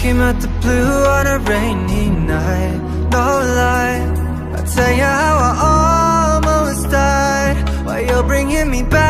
came out the blue on a rainy night. No lie, I'll tell you how I almost died. While you're bringing me back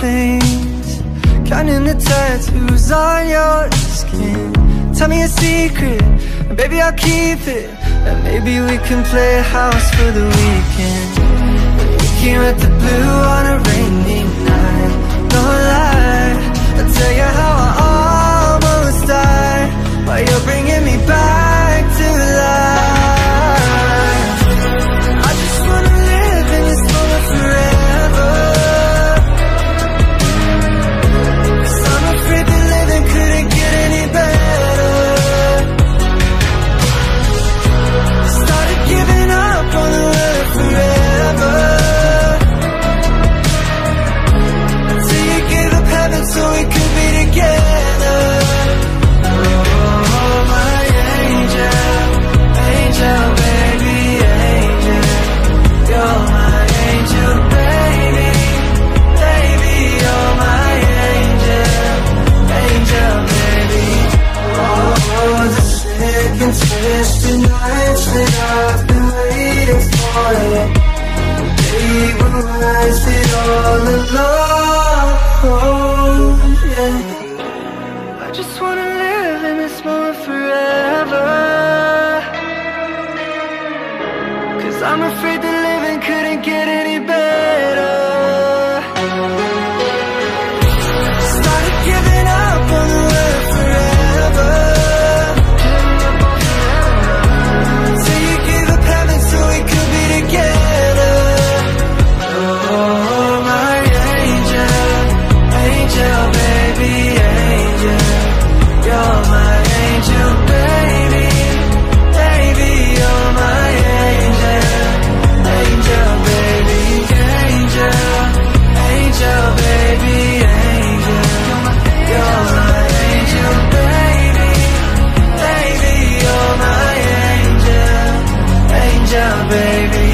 things. Counting the tattoos on your skin. Tell me a secret, and baby I'll keep it. And maybe we can play house for the weekend. We came at the blue second twisted nights that I've been waiting for you. They were wasted all alone baby.